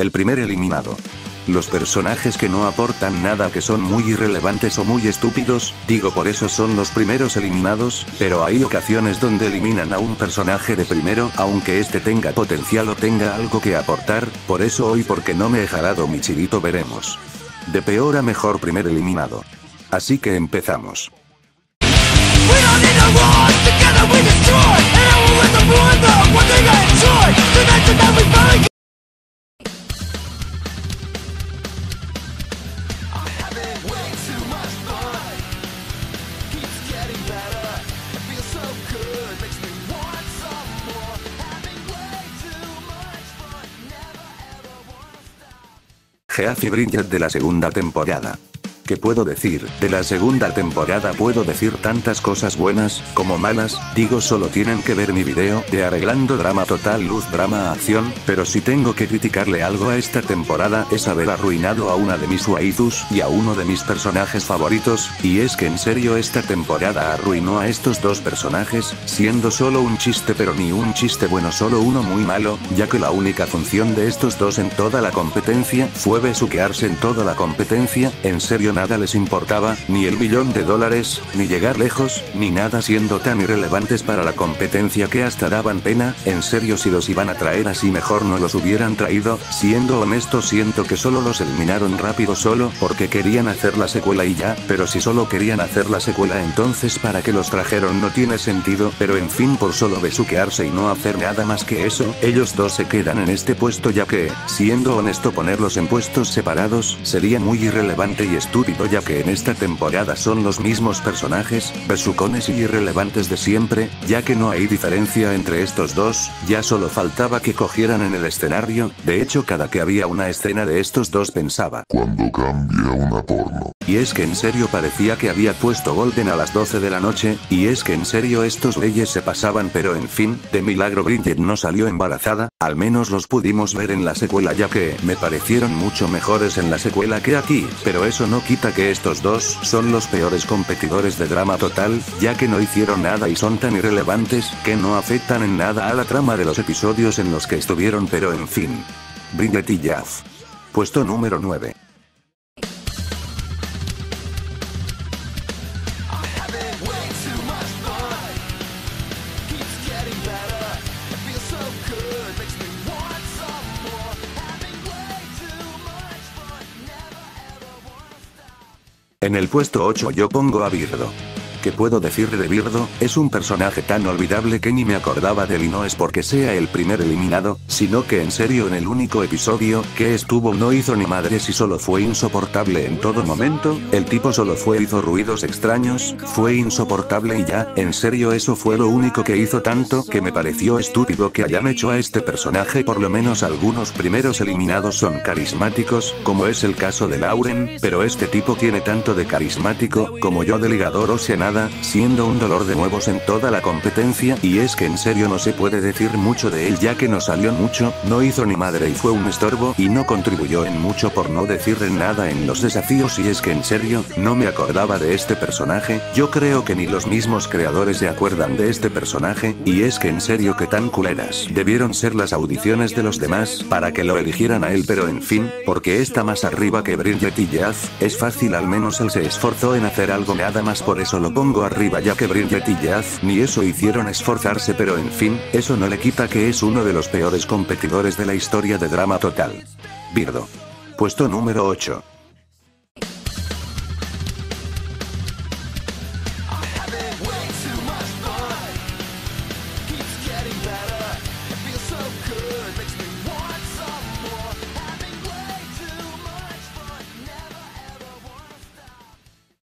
El primer eliminado. Los personajes que no aportan nada que son muy irrelevantes o muy estúpidos, digo por eso son los primeros eliminados, pero hay ocasiones donde eliminan a un personaje de primero aunque este tenga potencial o tenga algo que aportar, por eso hoy porque no me he jalado mi chilito veremos. De peor a mejor primer eliminado. Así que empezamos. Geazi Bridget de la segunda temporada. ¿Qué puedo decir? De la segunda temporada puedo decir tantas cosas buenas, como malas, digo solo tienen que ver mi video de arreglando drama total luz drama acción, pero si tengo que criticarle algo a esta temporada es haber arruinado a una de mis waifus y a uno de mis personajes favoritos, y es que en serio esta temporada arruinó a estos dos personajes, siendo solo un chiste pero ni un chiste bueno solo uno muy malo, ya que la única función de estos dos en toda la competencia fue besuquearse en toda la competencia, en serio nada les importaba, ni el millón de dólares, ni llegar lejos, ni nada siendo tan irrelevantes para la competencia que hasta daban pena, en serio si los iban a traer así mejor no los hubieran traído, siendo honesto siento que solo los eliminaron rápido solo porque querían hacer la secuela y ya, pero si solo querían hacer la secuela entonces para que los trajeron no tiene sentido, pero en fin por solo besuquearse y no hacer nada más que eso, ellos dos se quedan en este puesto ya que, siendo honesto ponerlos en puestos separados, sería muy irrelevante y estúpido ya que en esta temporada son los mismos personajes, besucones y irrelevantes de siempre, ya que no hay diferencia entre estos dos, ya solo faltaba que cogieran en el escenario, de hecho cada que había una escena de estos dos pensaba, Cuando cambia una porno. y es que en serio parecía que había puesto Golden a las 12 de la noche, y es que en serio estos leyes se pasaban pero en fin, de milagro Bridget no salió embarazada, al menos los pudimos ver en la secuela ya que me parecieron mucho mejores en la secuela que aquí, pero eso no quita que estos dos son los peores competidores de drama total, ya que no hicieron nada y son tan irrelevantes que no afectan en nada a la trama de los episodios en los que estuvieron pero en fin. Bridget y Jazz. Puesto número 9. En el puesto 8 yo pongo a Birdo. ¿Qué puedo decir de Birdo? Es un personaje tan olvidable que ni me acordaba de él y no es porque sea el primer eliminado, sino que en serio en el único episodio que estuvo no hizo ni madres y solo fue insoportable en todo momento, el tipo solo fue hizo ruidos extraños, fue insoportable y ya, en serio eso fue lo único que hizo tanto que me pareció estúpido que hayan hecho a este personaje por lo menos algunos primeros eliminados son carismáticos, como es el caso de Lauren, pero este tipo tiene tanto de carismático, como yo de ligador o sea siendo un dolor de huevos en toda la competencia y es que en serio no se puede decir mucho de él ya que no salió mucho, no hizo ni madre y fue un estorbo y no contribuyó en mucho por no decirle nada en los desafíos y es que en serio, no me acordaba de este personaje, yo creo que ni los mismos creadores se acuerdan de este personaje, y es que en serio que tan culeras debieron ser las audiciones de los demás para que lo eligieran a él pero en fin, porque está más arriba que Bridget y Jazz, es fácil al menos él se esforzó en hacer algo nada más por eso lo pongo arriba ya que Bridget y Jazz ni eso hicieron esforzarse pero en fin, eso no le quita que es uno de los peores competidores de la historia de drama total. Birdo. Puesto número 8.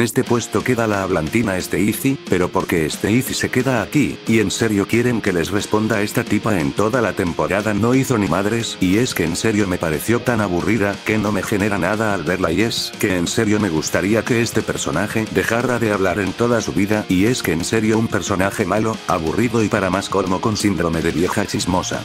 Este puesto queda la hablantina Stacy, pero porque Stacy se queda aquí, y en serio quieren que les responda esta tipa en toda la temporada no hizo ni madres, y es que en serio me pareció tan aburrida que no me genera nada al verla y es que en serio me gustaría que este personaje dejara de hablar en toda su vida, y es que en serio un personaje malo, aburrido y para más colmo con síndrome de vieja chismosa.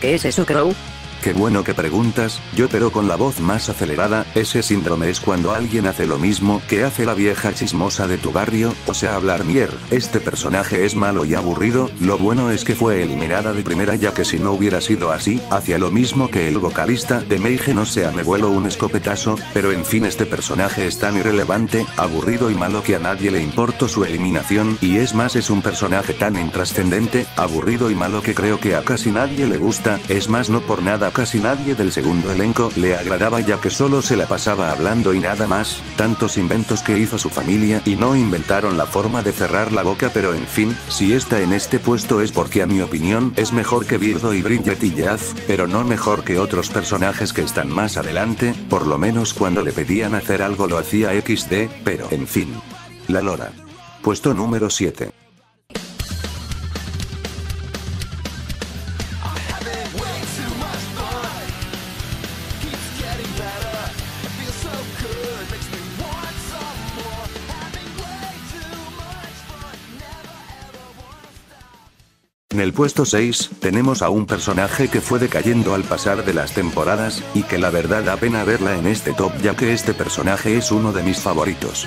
¿Qué es eso, Crow? Qué bueno que preguntas, yo pero con la voz más acelerada, ese síndrome es cuando alguien hace lo mismo que hace la vieja chismosa de tu barrio, o sea hablar mier. Este personaje es malo y aburrido, lo bueno es que fue eliminada de primera ya que si no hubiera sido así, hacia lo mismo que el vocalista de Meige no sea me vuelo un escopetazo, pero en fin este personaje es tan irrelevante, aburrido y malo que a nadie le importó su eliminación, y es más es un personaje tan intrascendente, aburrido y malo que creo que a casi nadie le gusta, es más no por nada casi nadie del segundo elenco le agradaba ya que solo se la pasaba hablando y nada más, tantos inventos que hizo su familia y no inventaron la forma de cerrar la boca pero en fin, si está en este puesto es porque a mi opinión es mejor que Birdo y Bridget y Jazz, pero no mejor que otros personajes que están más adelante, por lo menos cuando le pedían hacer algo lo hacía XD, pero en fin. La Lora. Puesto número 7. Puesto 6, tenemos a un personaje que fue decayendo al pasar de las temporadas, y que la verdad da pena verla en este top ya que este personaje es uno de mis favoritos.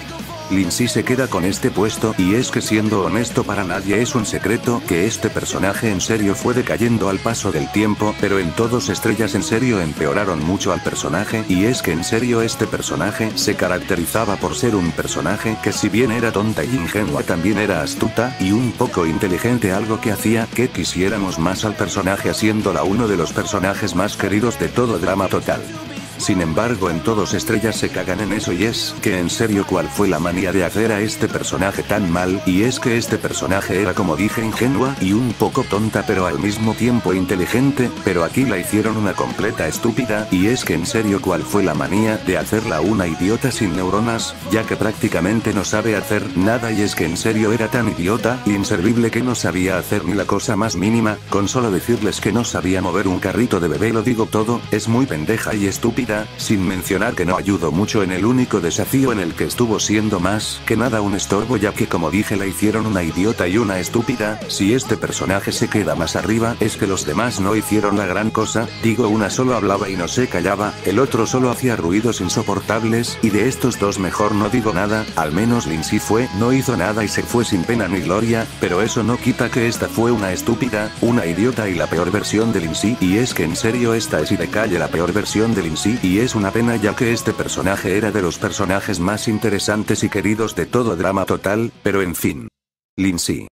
Lindsay se queda con este puesto y es que siendo honesto para nadie es un secreto que este personaje en serio fue decayendo al paso del tiempo pero en todos estrellas en serio empeoraron mucho al personaje y es que en serio este personaje se caracterizaba por ser un personaje que si bien era tonta y ingenua también era astuta y un poco inteligente algo que hacía que quisiéramos más al personaje haciéndola uno de los personajes más queridos de todo drama total. Sin embargo en todos estrellas se cagan en eso y es que en serio cuál fue la manía de hacer a este personaje tan mal y es que este personaje era como dije ingenua y un poco tonta pero al mismo tiempo inteligente, pero aquí la hicieron una completa estúpida y es que en serio cuál fue la manía de hacerla una idiota sin neuronas, ya que prácticamente no sabe hacer nada y es que en serio era tan idiota, inservible que no sabía hacer ni la cosa más mínima, con solo decirles que no sabía mover un carrito de bebé lo digo todo, es muy pendeja y estúpida sin mencionar que no ayudó mucho en el único desafío en el que estuvo siendo más que nada un estorbo ya que como dije la hicieron una idiota y una estúpida, si este personaje se queda más arriba es que los demás no hicieron la gran cosa, digo una solo hablaba y no se callaba, el otro solo hacía ruidos insoportables, y de estos dos mejor no digo nada, al menos Lindsay fue, no hizo nada y se fue sin pena ni gloria, pero eso no quita que esta fue una estúpida, una idiota y la peor versión de Lindsay, y es que en serio esta es y de calle la peor versión de Lindsay, y es una pena ya que este personaje era de los personajes más interesantes y queridos de todo drama total, pero en fin. Lindsay.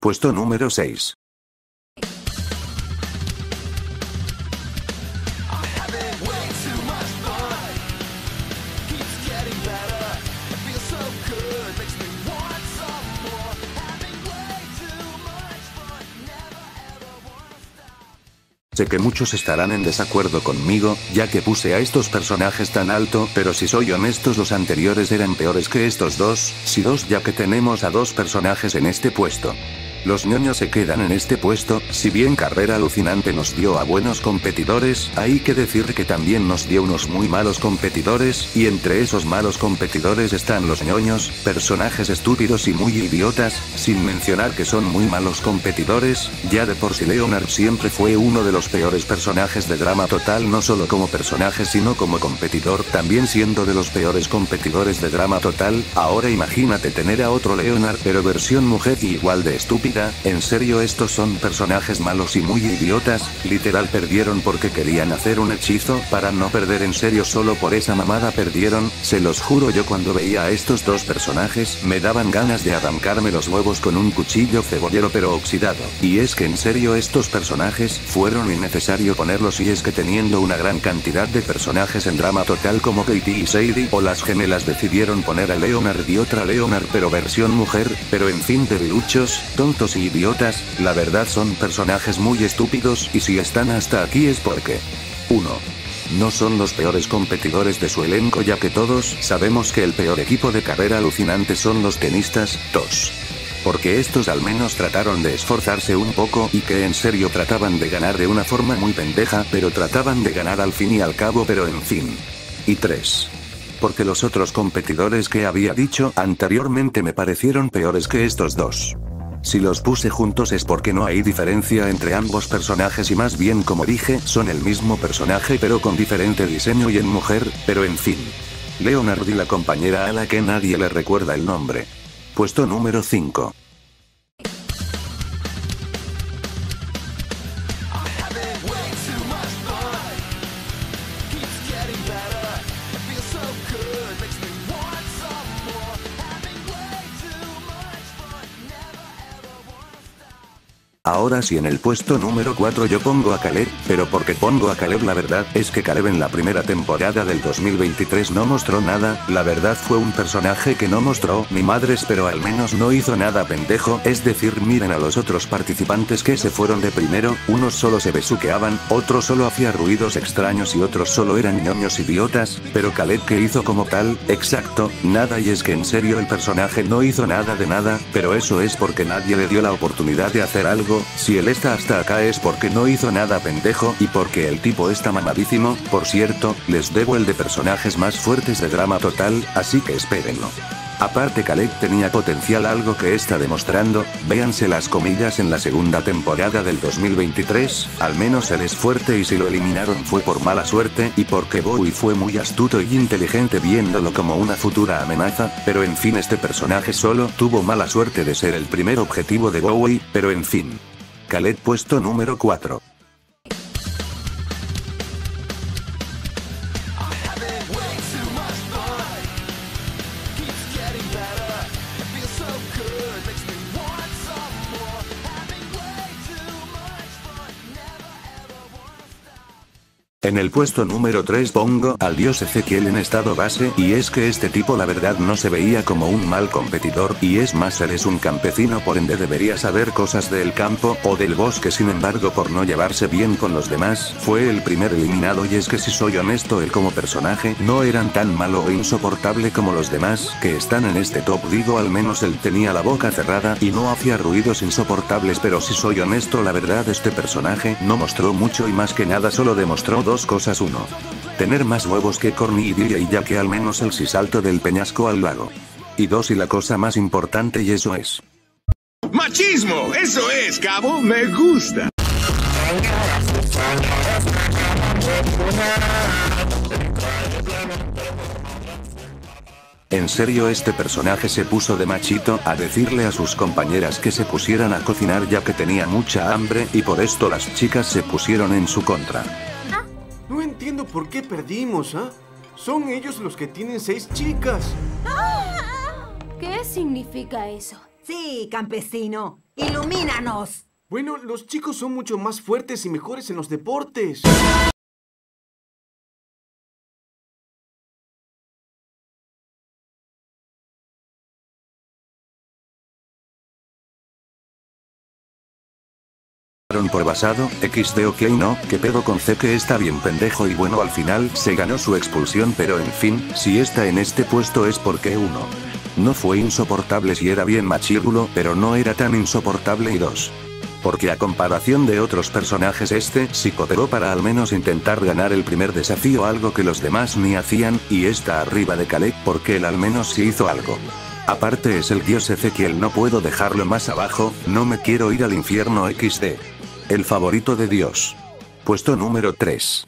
Puesto número 6. Sé que muchos estarán en desacuerdo conmigo, ya que puse a estos personajes tan alto, pero si soy honestos los anteriores eran peores que estos dos, si dos ya que tenemos a dos personajes en este puesto. Los ñoños se quedan en este puesto, si bien Carrera Alucinante nos dio a buenos competidores, hay que decir que también nos dio unos muy malos competidores, y entre esos malos competidores están los ñoños, personajes estúpidos y muy idiotas, sin mencionar que son muy malos competidores, ya de por sí Leonard siempre fue uno de los peores personajes de drama total no solo como personaje sino como competidor también siendo de los peores competidores de drama total, ahora imagínate tener a otro Leonard pero versión mujer y igual de estúpida en serio estos son personajes malos y muy idiotas, literal perdieron porque querían hacer un hechizo, para no perder en serio solo por esa mamada perdieron, se los juro. Yo cuando veía a estos dos personajes, me daban ganas de arrancarme los huevos con un cuchillo cebollero pero oxidado, y es que en serio estos personajes, fueron innecesario ponerlos y es que teniendo una gran cantidad de personajes en drama total como Katie y Sadie o las gemelas decidieron poner a Leonard y otra Leonard pero versión mujer, pero en fin de biluchos, y idiotas, la verdad son personajes muy estúpidos y si están hasta aquí es porque 1. No son los peores competidores de su elenco ya que todos sabemos que el peor equipo de carrera alucinante son los tenistas, 2. Porque estos al menos trataron de esforzarse un poco y que en serio trataban de ganar de una forma muy pendeja pero trataban de ganar al fin y al cabo pero en fin. Y 3 porque los otros competidores que había dicho anteriormente me parecieron peores que estos dos. Si los puse juntos es porque no hay diferencia entre ambos personajes y más bien como dije, son el mismo personaje pero con diferente diseño y en mujer, pero en fin. Leonard y la compañera a la que nadie le recuerda el nombre. Puesto número 5. Ahora si en el puesto número 4 yo pongo a Caleb, pero porque pongo a Caleb la verdad es que Caleb en la primera temporada del 2023 no mostró nada, la verdad fue un personaje que no mostró ni madres pero al menos no hizo nada pendejo, es decir miren a los otros participantes que se fueron de primero, unos solo se besuqueaban, otros solo hacía ruidos extraños y otros solo eran ñoños idiotas, pero Caleb que hizo como tal, exacto, nada y es que en serio el personaje no hizo nada de nada, pero eso es porque nadie le dio la oportunidad de hacer algo si él está hasta acá es porque no hizo nada pendejo y porque el tipo está mamadísimo, por cierto, les debo el de personajes más fuertes de drama total, así que espérenlo. Aparte Caleb tenía potencial algo que está demostrando, véanse las comillas en la segunda temporada del 2023, al menos él es fuerte y si lo eliminaron fue por mala suerte y porque Bowie fue muy astuto y inteligente viéndolo como una futura amenaza, pero en fin este personaje solo tuvo mala suerte de ser el primer objetivo de Bowie, pero en fin. Khaled puesto número 4. En el puesto número 3 pongo al dios Ezequiel en estado base y es que este tipo la verdad no se veía como un mal competidor y es más él es un campesino por ende debería saber cosas del campo o del bosque. Sin embargo por no llevarse bien con los demás fue el primer eliminado. Y es que si soy honesto él como personaje no eran tan malo o insoportable como los demás que están en este top. Digo al menos él tenía la boca cerrada y no hacía ruidos insoportables. Pero si soy honesto la verdad este personaje no mostró mucho y más que nada solo demostró dos cosas uno. Tener más huevos que Corny y y ya que al menos el si salto del peñasco al lago. Y dos y la cosa más importante y eso es. ¡Machismo! Eso es, cabo, me gusta. En serio este personaje se puso de machito a decirle a sus compañeras que se pusieran a cocinar ya que tenía mucha hambre y por esto las chicas se pusieron en su contra. Entiendo por qué perdimos, ¿ah? Son ellos los que tienen seis chicas. ¿Qué significa eso? Sí, campesino. Ilumínanos. Bueno, los chicos son mucho más fuertes y mejores en los deportes. Por basado, XD ok no, que pedo con C que está bien pendejo y bueno al final se ganó su expulsión pero en fin, si está en este puesto es porque uno. No fue insoportable si era bien machírulo pero no era tan insoportable y dos. Porque a comparación de otros personajes este sí cooperó para al menos intentar ganar el primer desafío algo que los demás ni hacían, y está arriba de Caleb porque él al menos sí hizo algo. Aparte es el dios Ezequiel no puedo dejarlo más abajo, no me quiero ir al infierno XD. El favorito de Dios. Puesto número 3.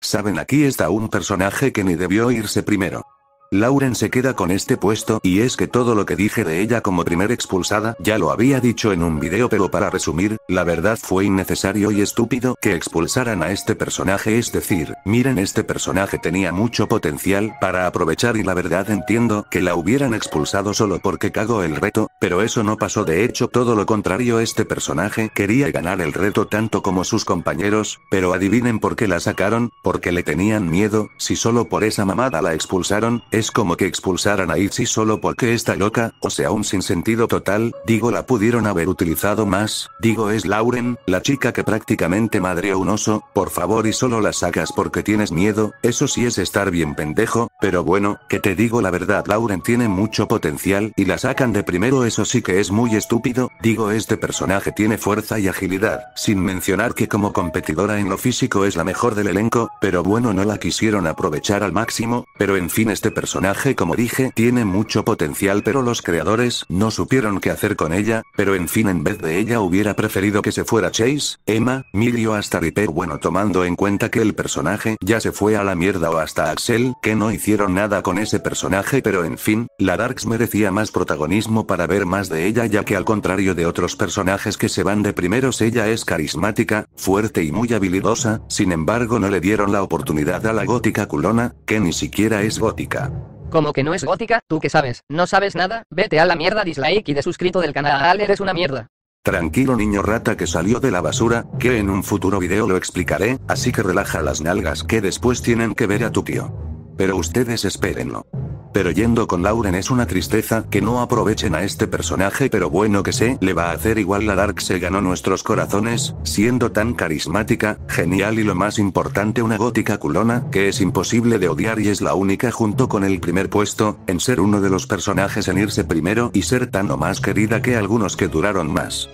Saben aquí está un personaje que ni debió irse primero. Lauren se queda con este puesto y es que todo lo que dije de ella como primer expulsada ya lo había dicho en un video pero para resumir, la verdad fue innecesario y estúpido que expulsaran a este personaje. Es decir, miren este personaje tenía mucho potencial para aprovechar y la verdad entiendo que la hubieran expulsado solo porque cagó el reto, pero eso no pasó. De hecho todo lo contrario este personaje quería ganar el reto tanto como sus compañeros, pero adivinen por qué la sacaron, porque le tenían miedo, si solo por esa mamada la expulsaron, como que expulsaran a Itzy solo porque está loca, o sea un sinsentido total, digo la pudieron haber utilizado más, digo es Lauren, la chica que prácticamente madreó un oso, por favor y solo la sacas porque tienes miedo, eso sí es estar bien pendejo, pero bueno, que te digo la verdad Lauren tiene mucho potencial y la sacan de primero. Eso sí que es muy estúpido, digo este personaje tiene fuerza y agilidad, sin mencionar que como competidora en lo físico es la mejor del elenco, pero bueno no la quisieron aprovechar al máximo, pero en fin este personaje como dije tiene mucho potencial pero los creadores no supieron qué hacer con ella, pero en fin en vez de ella hubiera preferido que se fuera Chase, Emma, Millie o hasta Ripper bueno tomando en cuenta que el personaje ya se fue a la mierda o hasta Axel que no hicieron nada con ese personaje pero en fin, la Darks merecía más protagonismo para ver más de ella ya que al contrario de otros personajes que se van de primeros ella es carismática, fuerte y muy habilidosa, sin embargo no le dieron la oportunidad a la gótica culona, que ni siquiera es gótica. Como que no es gótica, tú que sabes, no sabes nada, vete a la mierda dislike y de suscrito del canal eres una mierda. Tranquilo niño rata que salió de la basura, que en un futuro video lo explicaré, así que relaja las nalgas que después tienen que ver a tu tío. Pero ustedes espérenlo. Pero yendo con Lauren es una tristeza que no aprovechen a este personaje pero bueno que sé, le va a hacer igual la Dark se ganó nuestros corazones, siendo tan carismática, genial y lo más importante una gótica culona, que es imposible de odiar y es la única junto con el primer puesto, en ser uno de los personajes en irse primero y ser tan o más querida que algunos que duraron más.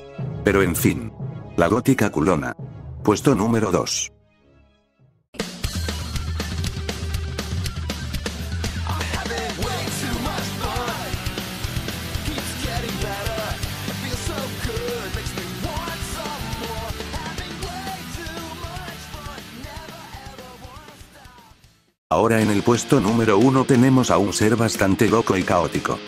Pero en fin. La gótica culona. Puesto número 2. Ahora en el puesto número 1 tenemos a un ser bastante loco y caótico.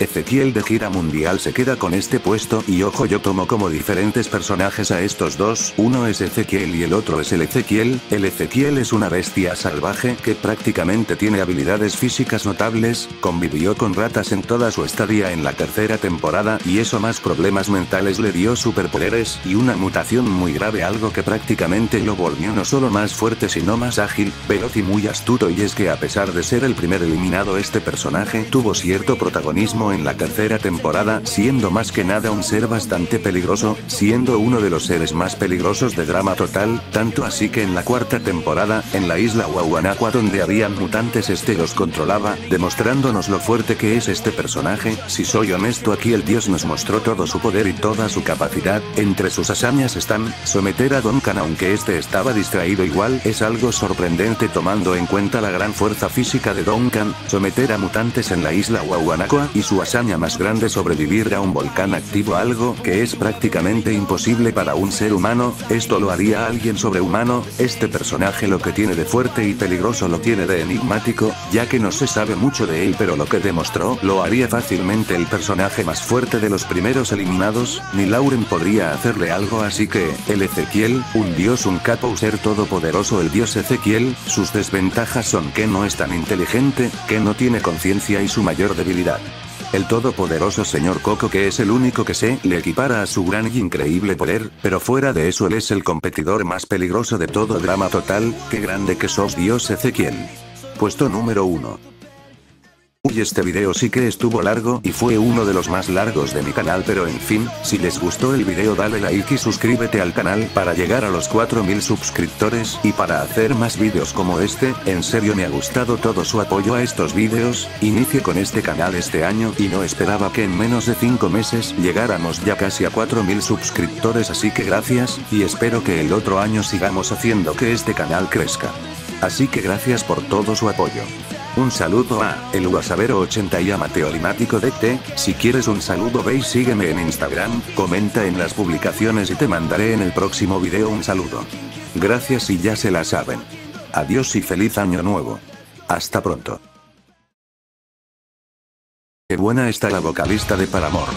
Ezequiel de gira mundial se queda con este puesto y ojo yo tomo como diferentes personajes a estos dos, uno es Ezequiel y el otro es el Ezequiel, el Ezequiel es una bestia salvaje que prácticamente tiene habilidades físicas notables, convivió con ratas en toda su estadía en la tercera temporada y eso más problemas mentales le dio superpoderes y una mutación muy grave algo que prácticamente lo volvió no solo más fuerte sino más ágil, veloz y muy astuto. Y es que a pesar de ser el primer eliminado este personaje tuvo cierto protagonismo en la tercera temporada, siendo más que nada un ser bastante peligroso, siendo uno de los seres más peligrosos de drama total, tanto así que en la cuarta temporada, en la isla Wawanakwa donde habían mutantes este los controlaba, demostrándonos lo fuerte que es este personaje, si soy honesto aquí el dios nos mostró todo su poder y toda su capacidad, entre sus hazañas están, someter a Duncan aunque este estaba distraído igual es algo sorprendente tomando en cuenta la gran fuerza física de Duncan, someter a mutantes en la isla Wawanakwa y su hazaña más grande sobrevivir a un volcán activo algo que es prácticamente imposible para un ser humano, esto lo haría alguien sobrehumano, este personaje lo que tiene de fuerte y peligroso lo tiene de enigmático, ya que no se sabe mucho de él pero lo que demostró lo haría fácilmente el personaje más fuerte de los primeros eliminados, ni Lauren podría hacerle algo así que, el Ezequiel, un dios un capo un ser todopoderoso el dios Ezequiel, sus desventajas son que no es tan inteligente, que no tiene conciencia y su mayor debilidad. El todopoderoso señor Coco que es el único que se le equipara a su gran y increíble poder, pero fuera de eso él es el competidor más peligroso de todo drama total, qué grande que sos Dios Ezequiel. Puesto número 1. Uy este video sí que estuvo largo y fue uno de los más largos de mi canal pero en fin, si les gustó el video dale like y suscríbete al canal para llegar a los 4000 suscriptores y para hacer más vídeos como este, en serio me ha gustado todo su apoyo a estos vídeos, inicie con este canal este año y no esperaba que en menos de 5 meses llegáramos ya casi a 4000 suscriptores así que gracias, y espero que el otro año sigamos haciendo que este canal crezca. Así que gracias por todo su apoyo. Un saludo a El Guasavero 80 y a Mateo Limático DT. Si quieres un saludo, ve y sígueme en Instagram, comenta en las publicaciones y te mandaré en el próximo video un saludo. Gracias y ya se la saben. Adiós y feliz año nuevo. Hasta pronto. Qué buena está la vocalista de Paramore.